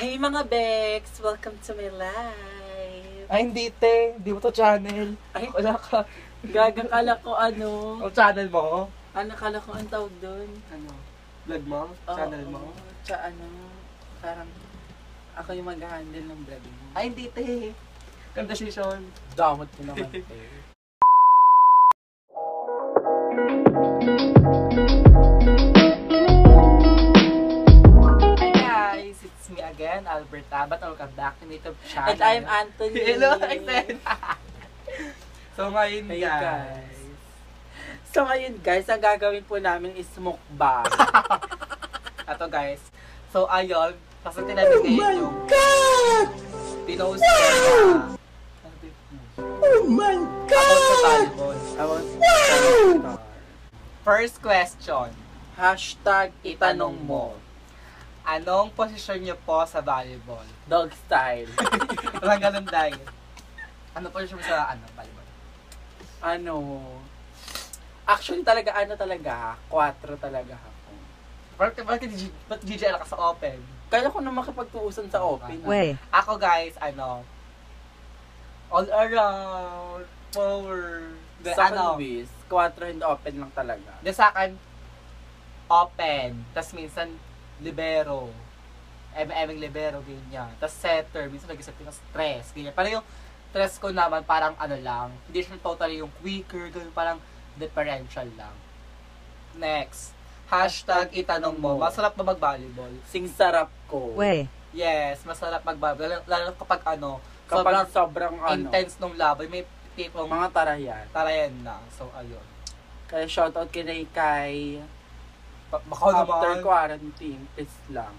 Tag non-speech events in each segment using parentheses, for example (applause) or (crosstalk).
Hi mga Bex! Welcome to my life! Ay, hindi te. Hindi mo to channel. Ay, Wala ka. gaga kala ko ano. Ang channel mo? Ano kala ko ang tawag doon? Ano? Vlog mo? Oo, channel mo? Tsa ano, parang ako yung mag-handle ng vlog mo. Ay, hindi te. Decision. Damot ko naman. (laughs) Albert Abat. Welcome back to my YouTube channel. And I'm Anthony. (laughs) Hello, excited. (laughs) so ngayon Hey guys. guys. So ngayon guys, ang gagawin po namin is mukbang. (laughs) Ito guys. So ayun, kasi tinabi ngayon yung God! Pinost ko na oh my about sa. I was First question. Hashtag itanong mo. Anong posisyon niyo po sa volleyball? Dog style. (laughs) Walang ganun dahil. Ano posisyon mo sa ano, volleyball? ano, actually talaga, ano talaga, 4 talaga ako. Bakit, bakit, ba't GGL ka sa open? Kaya ko na makipagtuusan sa open. Wait. Ako guys, ano, all around, power, the, Sa ano, Luis, 4 and open lang talaga. the sa akin, open, tas minsan, libero, MM libero, ganyan. Tas setter, minsan nag-isip ko ng stress, ganyan. Parang yung stress ko naman, parang ano lang, hindi siya totally yung quicker, ganyan, parang differential lang. Next, hashtag itanong mo, masarap ba mag-volleyball? Sing sarap ko. Wey. Yes, masarap mag-volleyball. Lalo, lalo kapag ano, Kapag sobrang sobrang ano, intense nung laban, may tipong mga tarayan. tarayan na. So, ayun. Kaya shoutout kay kay Baka after naman. quarantine, please lang.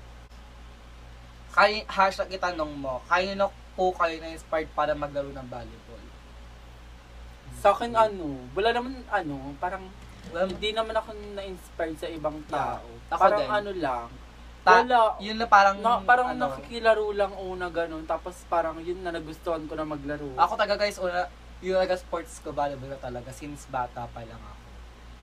Kaya, hashtag itanong mo, kanino po kayo na-inspired para maglaro ng volleyball? Sa akin ano, wala naman ano, parang Well, hindi naman ako na-inspired sa ibang tao. Ako parang din. ano lang. ta- wala. yun na parang, Na, parang ano, nakikilaro lang una ganun. Tapos parang yun na nagustuhan ko na maglaro. ako taga guys, una, yung taga sports ko volleyball na talaga, since bata pa lang ako.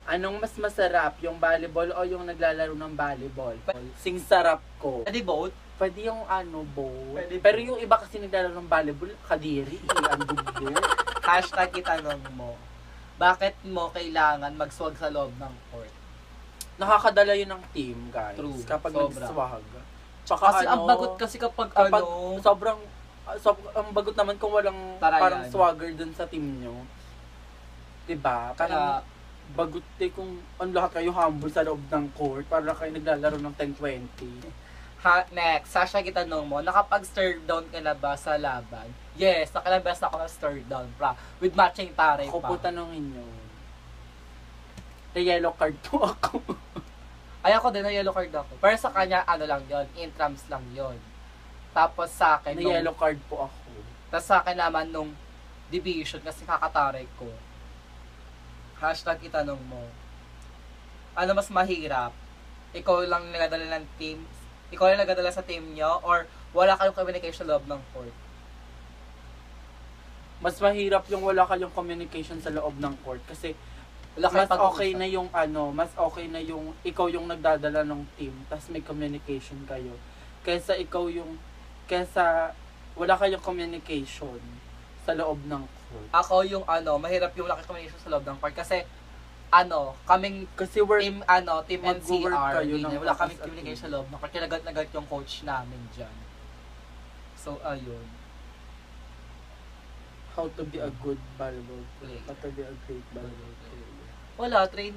Anong mas masarap, yung volleyball o yung naglalaro ng volleyball? Sing sarap ko. Pwede both? Pwede yung ano, bowl. Pwede Pero yung iba kasi naglalaro ng volleyball, kadiri, eh, ang dugo. (laughs) Hashtag itanong mo, bakit mo kailangan magswag sa loob ng court? Nakakadala yun ng team, guys. True. Kapag Sobra. nagswag. Tsaka Kasi ano, ang bagot kasi kapag, kapag ano, sobrang, sob, ang bagot naman kung walang Tarayan. parang swagger dun sa team nyo. Diba? Parang kaya, bagot eh kung ang lahat kayo humble sa loob ng court para kayo naglalaro ng 10-20. Ha, next, Sasha, itanong mo, nakapag-stir down ka na ba sa laban? Yes, nakalabas ako ng stir down, pra. With matching tare Ako pa. po tanongin nyo. The yellow card po (laughs) ako. Ay, ako din na yellow card ako. Pero sa kanya, ano lang yon intrams lang yon Tapos sa akin, Na nung, yellow card po ako. tapos sa akin naman nung division, kasi kakatare ko. Hashtag itanong mo. Ano mas mahirap? Ikaw lang nagadala ng team? Ikaw lang nagadala sa team nyo? Or wala kayong communication sa loob ng court? Mas mahirap yung wala kayong communication sa loob ng court kasi Wala mas okay na yung ano, mas okay na yung ikaw yung nagdadala ng team, tapos may communication kayo. Kaysa ikaw yung kaysa wala kayong communication sa loob ng. Ako yung ano, mahirap yung laki communication sa loob ng court kasi ano, kaming Kasi we're team ano, team NCR, kayo ganyan, wala kaming communication sa loob ng court. Kaya nagat nagat yung coach namin diyan. So ayun. how to be a good volleyball Player. How to be a great volleyball player. Wala train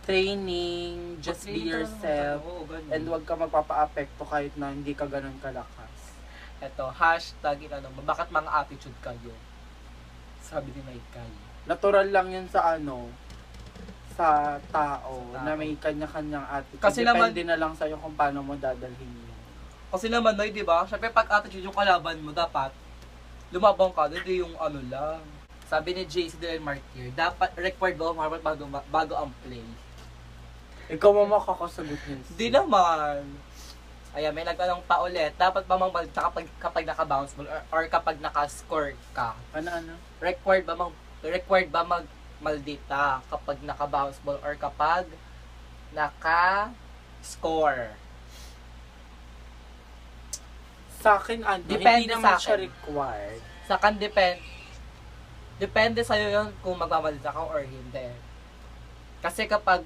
Training, just be yourself, ganun. and wag ka magpapa-apekto kahit na hindi ka ganun kalakas. Eto, hashtag mo, bakit mga attitude kayo? Sabi ni Mike Kai. Natural lang yun sa ano, sa tao, Sa tao. na may kanya-kanyang attitude. Kasi naman- Depende na lang sa'yo kung paano mo dadalhin yun. Kasi naman, Noy, di ba? Siyempre, pag attitude yung kalaban mo, dapat lumabang ka, hindi yung ano lang. Sabi ni JC Del Martyr, dapat required ba marble bago, bago ang play? Ikaw mo makakasagot yun. Hindi naman. Ayan, may nagtanong pa ulit. Dapat ba mang balita kapag, kapag naka-bounce ball or, or kapag naka-score ka? Ano, ano? Required ba mag required ba mag maldita kapag naka-bounce ball or kapag naka-score? Sa akin, ano, Depende hindi naman sa siya required. Sa kan depend depende sa'yo yun kung magmamalita ka or hindi. Kasi kapag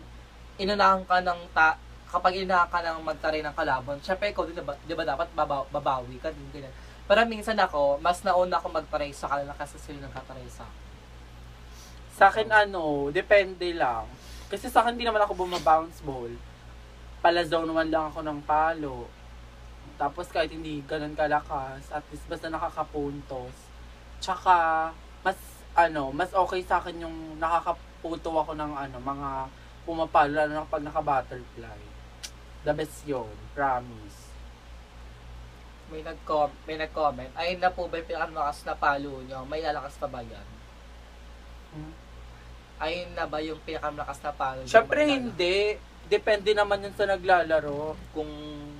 inunahan ka ng ta kapag inunahan ka ng magtaray ng kalaban, syempre ikaw din, diba, diba dapat babaw, babawi ka din ganyan. Pero minsan ako, mas nauna ako magtaray sa kanila kasi sila nagkataray sa akin. Sa akin, ano, depende lang. Kasi sa akin, hindi naman ako bumabounce ball. Palazaw naman lang ako ng palo. Tapos kahit hindi ganun kalakas, at least basta nakakapuntos. Tsaka, mas, ano, mas okay sa akin yung nakakaputo ako ng, ano, mga pumapalo, lalo na kapag naka-butterfly. The best yun, promise. May nag may nag-comment, ayun na po ba yung pinakamalakas na palo nyo? May lalakas pa ba yan? Hmm? Ayun na ba yung pinakamalakas na palo nyo? Lalakas- hindi. Depende naman yun sa naglalaro. Kung,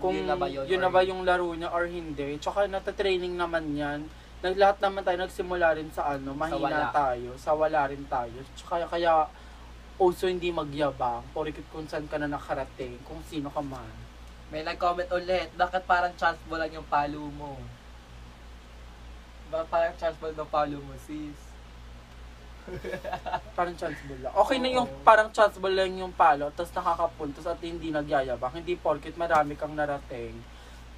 kung yun na ba yun? yun or na ba yung laro niya or hindi. Tsaka nata-training naman yan. Nag, lahat naman tayo nagsimula rin sa ano, mahina wala. tayo. Sa wala rin tayo. Tsaka kaya also hindi magyabang. Porikit kung saan ka na nakarating. Kung sino ka man. May nag-comment ulit, bakit parang chance ball lang yung palo mo? Ba parang chance ball ng palo mo, sis? (laughs) Parang chance ball lang. Okay na yung parang chance ball lang yung palo. Tapos nakakapuntos at hindi nagyayabang. Hindi porkit marami kang narating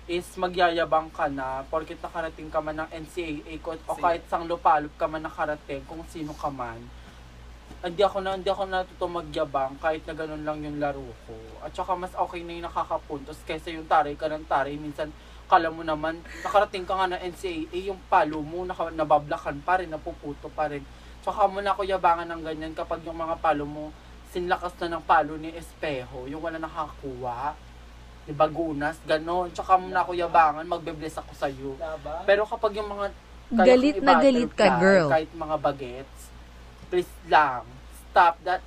is magyayabang ka na porkit nakarating ka man ng NCAA ko, o kahit sang lupalop ka man nakarating kung sino ka man hindi ako na hindi ako natuto magyabang kahit na ganun lang yung laro ko. At saka mas okay na yung nakakapuntos kaysa yung taray ka ng taray. Minsan kala mo naman nakarating ka nga ng NCAA yung palo mo naka, nabablakan pa rin napuputo pa rin. Tsaka mo na ako yabangan ng ganyan kapag yung mga palo mo sinlakas na ng palo ni Espejo yung wala nakakuha. Ni Bagunas ganon. Tsaka mo na ako yabangan magbe-bless ako sa iyo Diba? pero kapag yung mga Galit na galit ka, girl. Kahit mga bagets, please lang, stop that,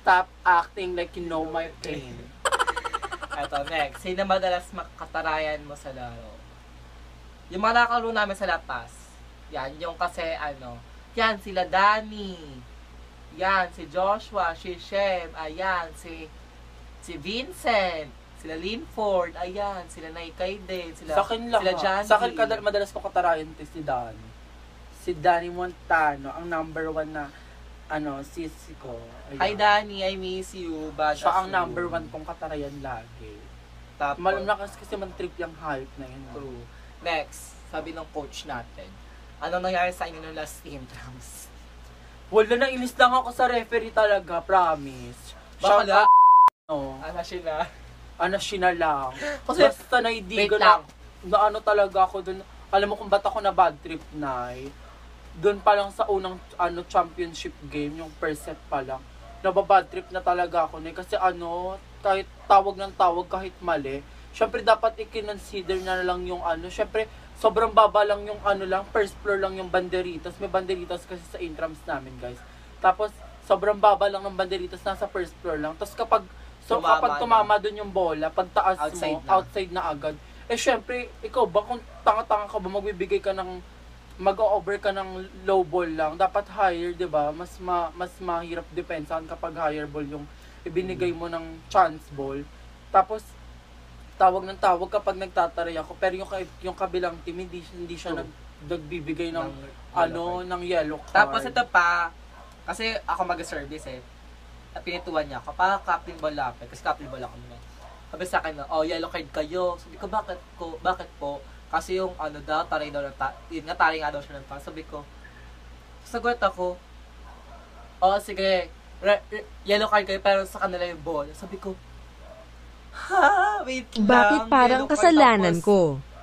stop acting like you know my pain. (laughs) Eto, next. Sino madalas makatarayan mo sa laro? Yung mga nakalaro namin sa Lapas. Yan, yung kasi ano, yan, sila Danny. Yan, si Joshua, si Shem, ayan, si si Vincent, sila Linford, ayan, sila Naikay din, sila, sa akin lang, sila ha. Jandy. sa akin kadal, madalas ko katarayan si Danny. Si Danny Montano, ang number one na, ano, sisi ko. Ayan. Hi Danny, I miss you. Bad Siya ang you. number one kong katarayan lagi. Tapos, Malalakas kasi man trip yung hype na yun. True. Next, sabi ng coach natin, ano nangyari sa inyo ng last intrams? (laughs) Wala na, inis lang ako sa referee talaga, promise. Shout (laughs) out, no. Ano siya ano siya na lang. (laughs) Kasi- Basta naidigo lang. Na ano talaga ako dun. Alam mo kung ba't ako na bad trip na Doon pa lang sa unang ano championship game, yung first set pa lang. Nababad trip na talaga ako na kasi ano, kahit tawag ng tawag kahit mali. Syempre dapat i-consider na lang yung ano, syempre sobrang baba lang yung ano lang, first floor lang yung banderitas. May banderitas kasi sa intrams namin, guys. Tapos sobrang baba lang ng banderitas nasa first floor lang. Tapos kapag so Tumama kapag tumama doon yung bola, pag taas Outside mo, na. outside na agad. Eh syempre, ikaw ba kung tanga-tanga ka ba magbibigay ka ng mag-over ka ng low ball lang, dapat higher, 'di ba? Mas ma, mas mahirap depensahan kapag higher ball yung ibinigay mo ng chance ball. Tapos tawag ng tawag kapag nagtataray ako, pero yung yung kabilang team hindi hindi siya True. nag nagbibigay ng, Ng ano ng yellow card. Tapos ito pa, kasi ako mag-service eh, at pinituan niya ako, pa captain ball lapit, kasi captain ball ako naman. Sabi sa akin, oh, yellow card kayo. Sabi ko, bakit ko, bakit po? Kasi yung ano daw, taray daw ng ta, yun nga, taray nga daw siya ng ta. Sabi ko, sagot ako, oh, sige, re- re- yellow card kayo, pero sa kanila yung ball. Sabi ko, ha, wait lang. Bakit parang kasalanan tapos ko?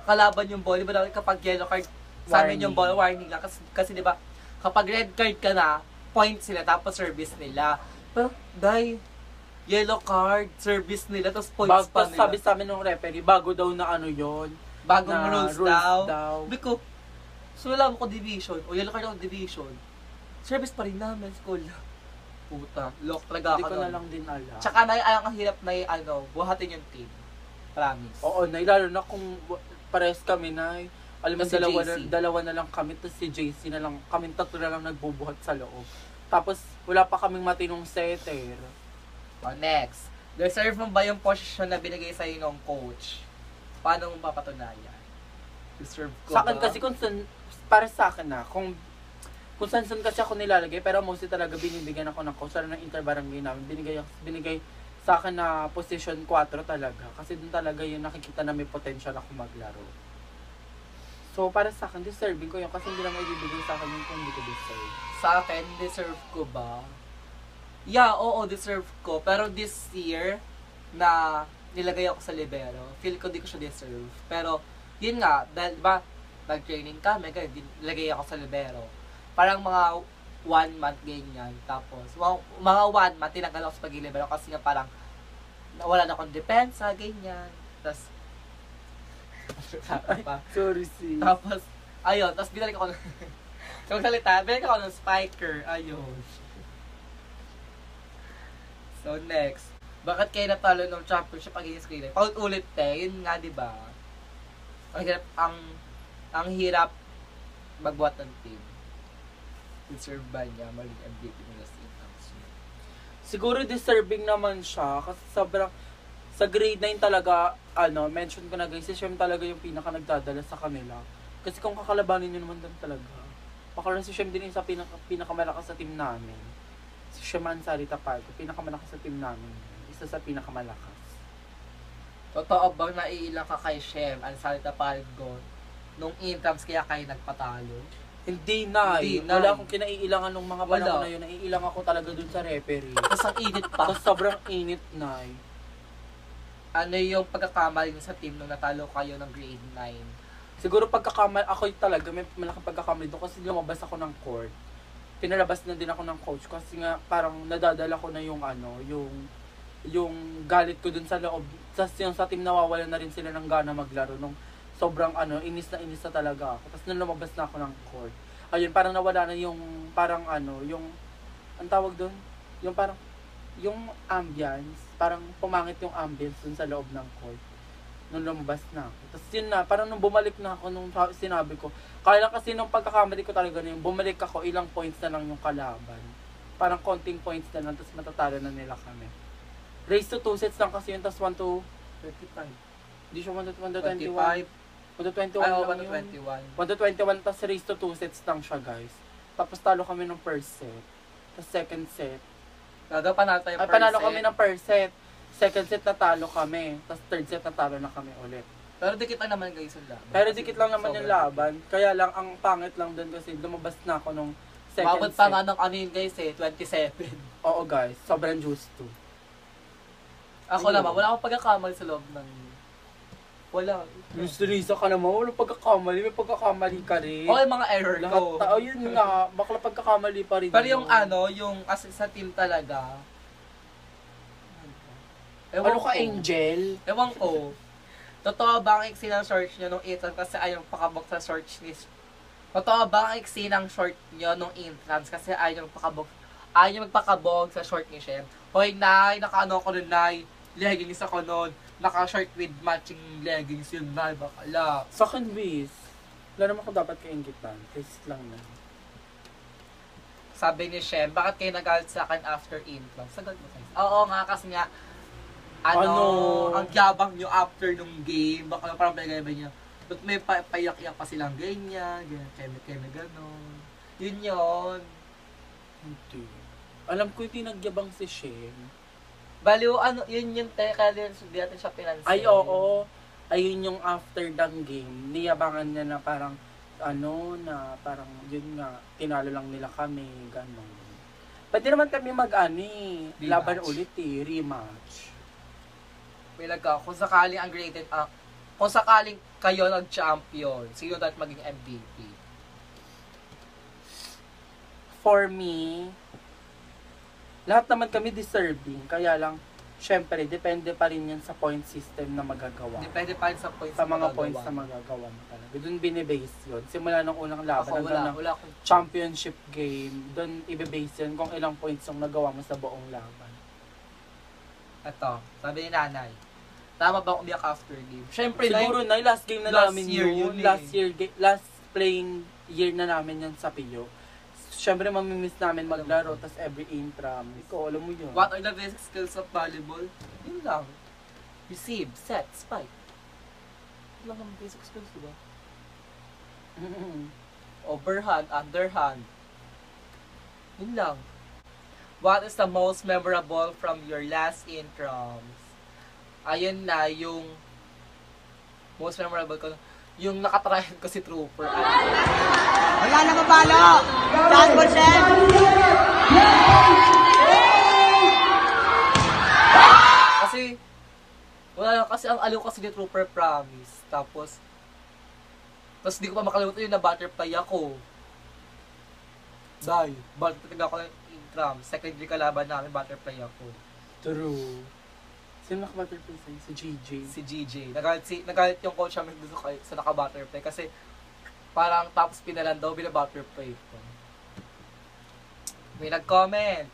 Kalaban yung ball. Di ba kapag yellow card, sa amin yung ball warning lang. Kasi, kasi di ba, kapag red card ka na, point sila, tapos service nila. Pero, dahil, yellow card, service nila, tapos points Bago, pa tapos nila. sabi sa amin ng referee, bago daw na ano yon Bagong na rules, rules daw. daw. Sabi ko, so wala ko division, o yellow card ako division. Service pa rin namin, school. Puta, lock talaga Hindi ako ko na lang din alam. Tsaka na, ang ang hirap na ano, buhatin yung team. Promise. Oo, na lalo na kung pares kami na alam mo dalawa na, dalawa na lang kami tapos si JC na lang kami tatlo na lang nagbubuhat sa loob. Tapos wala pa kaming matinong setter. O, next. Deserve mo ba yung posisyon na binigay sa'yo ng coach? Paano mo papatunayan? Deserve ko Sa akin ba? kasi kung saan, para sa akin na, kung kung saan saan kasi ako nilalagay, pero mostly talaga binibigyan ako ng coach, ng interbarangay namin, binigay, binigay sa akin na position 4 talaga. Kasi dun talaga yung nakikita na may potential ako maglaro. So, para sa akin, deserving ko yun kasi hindi lang ibibigay sa akin yung kung hindi ko deserve. Sa akin, deserve ko ba? Yeah, oo, deserve ko. Pero this year, na nilagay ako sa libero, feel ko di ko siya deserve. Pero, yun nga, dahil ba, nag-training ganyan, din- nilagay ako sa libero. Parang mga one month ganyan. Tapos, mga, mga one month, tinagal ako sa pag-libero kasi nga parang, nawala na akong depensa, ganyan. Tapos, pa. (laughs) Sorry, sis. Tapos, ayun, tapos binalik ako ng, (laughs) kung salita, binalik ako ng spiker, ayun. So, next. Bakit kayo natalo ng championship against Green Line? Paulit-ulit, te. Yun nga, di ba? Ang hirap, ang, ang hirap magbuhat ng team. Deserve ba niya maging MVP nila sa Intangs? Siguro deserving naman siya kasi sobrang sa grade 9 talaga, ano, mention ko na guys, si Shem talaga yung pinaka nagdadala sa kanila. Kasi kung kakalabanin nyo naman doon talaga, baka si Shem din yung sa pinaka, pinakamalakas sa team namin. Si Shem Ansari Taparco, pinakamalakas sa team namin. Isa sa pinakamalakas. Totoo bang naiilang ka kay Shem, ang salita Pargo, nung intrams kaya kayo nagpatalo? Hindi na Hindi, Wala Nay. akong kinaiilangan nung mga Wala. panahon na yun. Naiilang ako talaga dun sa referee. Tapos ang init pa. Tapos sobrang init na ano yung pagkakamali niyo sa team nung natalo kayo ng grade 9? Siguro pagkakamali, ako yung talaga, may malaking pagkakamali doon kasi lumabas ako ng court. Pinalabas na din ako ng coach kasi nga parang nadadala ko na yung ano, yung yung galit ko dun sa loob. Sa, yung sa team nawawala na rin sila ng gana maglaro nung sobrang ano, inis na inis na talaga ako. Tapos nung lumabas na ako ng court, ayun, parang nawala na yung, parang ano, yung, ang tawag doon? Yung parang, yung ambience, parang pumangit yung ambience dun sa loob ng court nung lumabas na ako. Tapos yun na, parang nung bumalik na ako, nung sinabi ko, kaya kasi nung pagkakamali ko talaga na yun, bumalik ako, ilang points na lang yung kalaban. Parang konting points na lang, tapos matatalo na nila kami. Race to 2 sets lang kasi yun, tapos 1 to, 25. hindi siya 1 to 1 to 21. 25. 1 to 21 Ay, oh, lang 1 to yun. 21. 1 to 21, tapos race to 2 sets lang siya, guys. Tapos talo kami ng first set. Tapos second set. Nado panalo tayo Ay, panalo set. kami ng first set. Second set natalo kami. Tapos third set natalo na kami ulit. Pero dikit lang naman guys yung laban. Pero dikit lang naman yung laban. Kaya lang, ang pangit lang dun kasi lumabas na ako nung second Umabot pa set. nga ng ano yun guys eh, 27. Oo guys, sobrang juice to. Ako Ayun. naman, wala akong pagkakamali sa loob ng... Wala. Miss Teresa ka naman, walang pagkakamali, may pagkakamali ka rin. O yung mga error Lahat ko. tao, yun nga, bakla pagkakamali pa rin. Pero yung yun. ano, yung as sa team talaga. Ewan Ano ka, ko. Angel? Ewan ko. Totoo ba ang iksi ng short nyo nung intern kasi ayaw pakabok sa short ni Totoo ba ang iksi ng short nyo nung entrance kasi ayaw pakabok ayaw magpakabog sa short ni Shem? Hoy, Nay, nakaano ko nun, Nay. Leggings ako nun. Naka-short with matching leggings yun, Nay. Bakala. Sa akin, bis. Wala naman ko dapat kaingitan. Please lang na. Sabi ni Shem, bakit kayo nagalit sa akin after entrance? Sagot mo guys. Oo nga, kasi nga, ano, Ano? ang yabang nyo after nung game, baka parang pinagayabay niya. Ba't may pa payak-iyak pa silang ganyan, ganyan, keme-keme gano'n. Yun yun. Hindi. Alam ko hindi nagyabang si Shem. Baliw, ano, yun yung teka din, hindi natin siya pinansin. Ay, oo. Ayun yung after ng game, niyabangan niya na parang, ano, na parang, yun nga, tinalo lang nila kami, gano'n. Pwede naman kami mag-ani, Rematch. laban ulit eh, rematch. May nagka, kung sakaling ang graded, ah, kung sakaling kayo nag-champion, sino dapat maging MVP? For me, lahat naman kami deserving, kaya lang, syempre, depende pa rin yan sa point system na magagawa. Depende pa rin sa points sa na mga magagawa. points na magagawa mo talaga. Doon binibase yun. Simula ng unang laban Ako, hanggang wala, ng wala akong championship game, doon ibe-base yun kung ilang points yung nagawa mo sa buong laban. Ito, sabi ni nanay, tama ba umiyak after game? Siyempre, Siguro na last game na Last namin year yun. yun eh. last year, ga- last playing year na namin yan sa Pio. Siyempre, mamimiss namin maglaro, tas every intram. Ikaw, alam mo yun. what are the basic skills of volleyball? Yun lang. Receive, set, spike. Yun lang ang basic skills, diba? Overhand, underhand. Yun lang. What is the most memorable from your last intrams? Ayun na, yung most memorable ko, yung nakatrayan ko si Trooper. Ano, Wala na mabalo! Mo, Shen? Kasi, wala lang, kasi ang aliw kasi ni Trooper Promise. Tapos, tapos di ko pa makalimutan yung na-butterfly ako. Dahil, butterfly ako ng intram. Secondary kalaban namin, butterfly ako. True. Sino naka-butterfly sa'yo? Si GJ. Si GJ. Nagalit, si, nagalit yung coach namin dito kay, sa naka-butterfly kasi parang na lang daw, bina-butterfly ko. May nag-comment.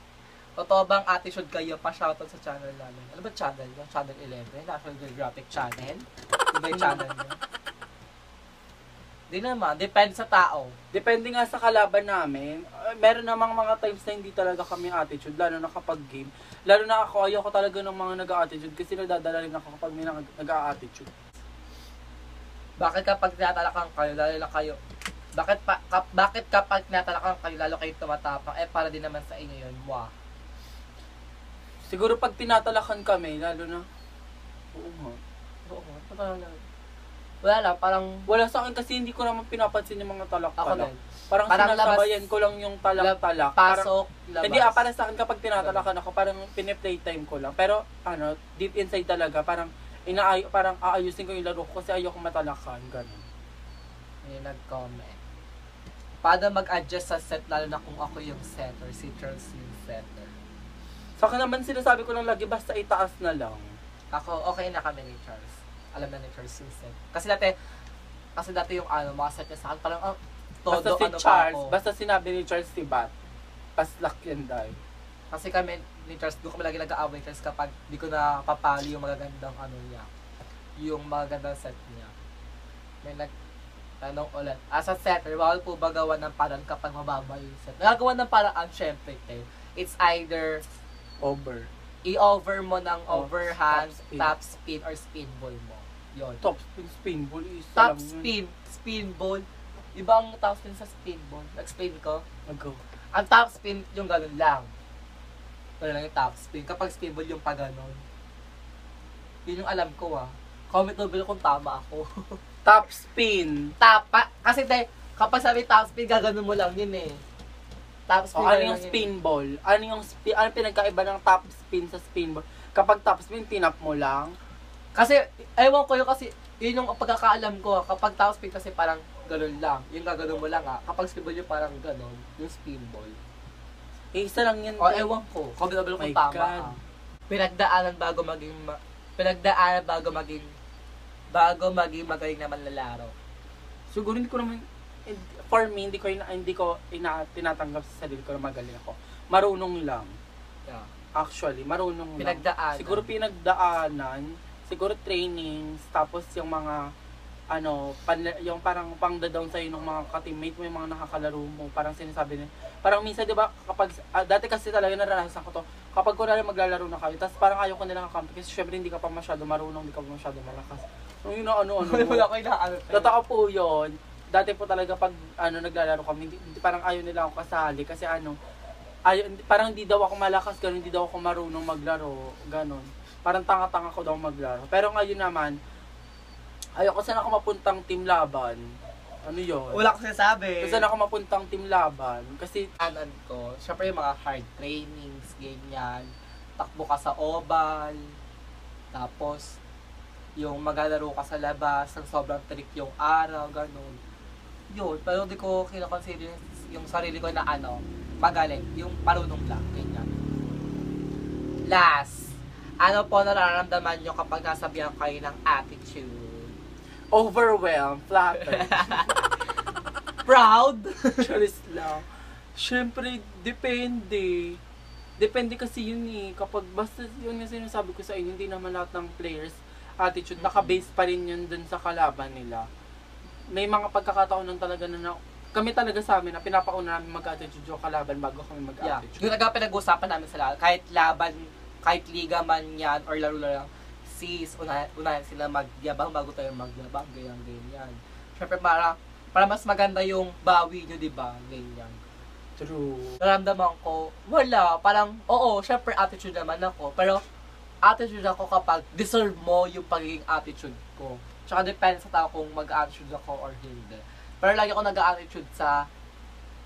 Totoo bang attitude kayo pa shoutout sa channel namin? Ano ba channel yung Channel 11? National Geographic Channel? Iba yung channel niyo? Di naman. Depende sa tao. Depende nga sa kalaban namin. Uh, meron namang mga times na hindi talaga kami attitude, lalo na kapag game. Lalo na ako, ayoko talaga ng mga nag-attitude kasi nagdadala rin ako kapag may nag- nag-attitude. Bakit kapag tinatalakan kayo, lalo na kayo, bakit pa, kap, bakit kapag tinatalakan kayo, lalo kayo tumatapang, eh para din naman sa inyo yun, mwah. Siguro pag tinatalakan kami, lalo na, oo nga. Oo, lang. Wala lang, parang, Wala sa akin kasi hindi ko naman pinapansin yung mga ako talak-talak. din. Parang, Parang sinasabayan ko lang yung talak-talak. Parang, Pasok, labas. hindi ah, para sa akin kapag tinatalakan ako, parang pine-playtime ko lang. Pero, ano, deep inside talaga, parang, inaay parang aayusin ko yung laro ko kasi ayoko matalakan, ganun. May nag-comment. Paano mag-adjust sa set, lalo na kung ako yung setter, si Charles yung setter. Sa akin naman sinasabi ko lang lagi, basta itaas na lang. Ako, okay na kami ni Charles. Alam na ni Charles yung set. Kasi dati, kasi dati yung ano, mga set niya sa akin, parang, todo Basta si ano pa Charles, ako. basta sinabi ni Charles si Bat, paslak yan dahil. Kasi kami ni Charles, doon kami lagi nag-aaway Charles kapag di ko na papali yung magagandang ano niya. Yung magagandang set niya. May nag tanong ulit. As a setter, bawal po ba gawa ng paraan kapag mababa yung set? Nagagawa ng paraan, syempre, te. It's either Over. i-over mo ng Oh, overhand, top spin. top spin, or spin ball mo. Yun. Top spin, spin ball, Top yun. spin, spin ball. Ibang top spin sa spin ball. Explain ko. Mag-go. Ang top spin, yung ganun lang. Ganun lang yung top spin. Kapag spin ball, yung pa ganun. Yun yung alam ko ah. Comment down below kung tama ako. (laughs) Top spin. Tapa. Kasi de, kapag sabi top spin, gaganon mo lang yun eh. Top spin. O, ano ganun yung lang yun. Ano yung spin? Ano pinagkaiba ng top spin sa spin ball? Kapag top spin, tinap mo lang. Kasi, ewan ko yun kasi, yun yung pagkakaalam ko. ah. Kapag top spin kasi parang ganun lang. Yung gaganon mo lang ah. Kapag spin ball yung parang ganun. Yung spin ball. Eh, isa lang yan. O, te. ewan ko. Kung My tama God. ah. Pinagdaanan bago maging, ma- pinagdaanan bago maging, bago maging magaling na manlalaro. Siguro hindi ko naman, for me, hindi ko, ina, hindi ko ina, tinatanggap sa sarili ko na magaling ako. Marunong lang. Yeah. Actually, marunong lang. Pinagdaanan. Siguro pinagdaanan, siguro trainings, tapos yung mga ano, pan, yung parang pang down sa'yo ng mga ka-teammate mo, yung mga nakakalaro mo, parang sinasabi nila. Parang minsan, di ba, kapag, ah, dati kasi talaga naranasan ko to, kapag kunwari maglalaro na kayo, tapos parang ayaw ko nilang kakampi, kasi syempre hindi ka pa masyado marunong, hindi ka pa masyado malakas. So, yun ano, (laughs) ano, Wala ko inaano. Totoo po yun. Dati po talaga pag ano naglalaro kami, hindi, hindi- parang ayaw nila ako kasali kasi ano, ayaw, parang hindi daw ako malakas, ganun, hindi daw ako marunong maglaro, ganun. Parang tanga-tanga ko daw maglaro. Pero ngayon naman, ayaw ko saan ako mapuntang team laban. Ano yun? Wala ko sinasabi. Saan ako mapuntang team laban. Kasi, Anan ko, syempre yung mga hard trainings, ganyan. Takbo ka sa oval. Tapos, yung maglalaro ka sa labas, ng sobrang trick yung araw, ganun. Yun, pero di ko kinakonsider yung sarili ko na ano, magaling. Yung marunong lang, ganyan. Last, ano po nararamdaman nyo kapag nasabihan kayo ng attitude? Overwhelmed, flattered. (laughs) Proud? Charis lang. Siyempre, depende. Depende kasi yun eh. Kapag basta yun yung sinasabi ko sa inyo, hindi naman lahat ng players attitude, naka-base pa rin yun dun sa kalaban nila. May mga pagkakataon lang talaga na, na kami talaga sa amin na pinapauna namin mag-attitude yung kalaban bago kami Yeah. mag-attitude. Yung naga pinag-usapan namin sa lahat, kahit laban, kahit liga man yan, or laro lang, sis, unahan, unahan sila magyabang bago tayo magyabang, ganyan, ganyan. Siyempre para Para mas maganda yung bawi nyo, di ba? Ganyan. True. Naramdaman ko, wala. Parang, oo, syempre attitude naman ako. Pero, attitude ako kapag deserve mo yung pagiging attitude ko. Tsaka depende sa tao kung mag-attitude ako or hindi. Pero lagi ako nag-attitude sa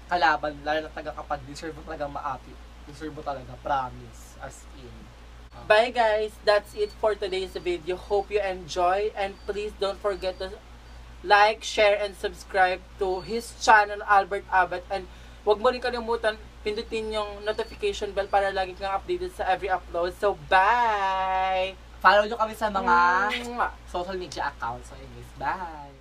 kalaban, lalo na taga kapag deserve mo talaga ma-attitude. Deserve mo talaga, promise. As in. Bye guys, that's it for today's video. Hope you enjoy and please don't forget to like, share, and subscribe to his channel, Albert Abbott. And huwag mo rin kalimutan, pindutin yung notification bell para lagi kang updated sa every upload. So, bye! Follow nyo kami sa mga social media accounts. So, anyways, bye!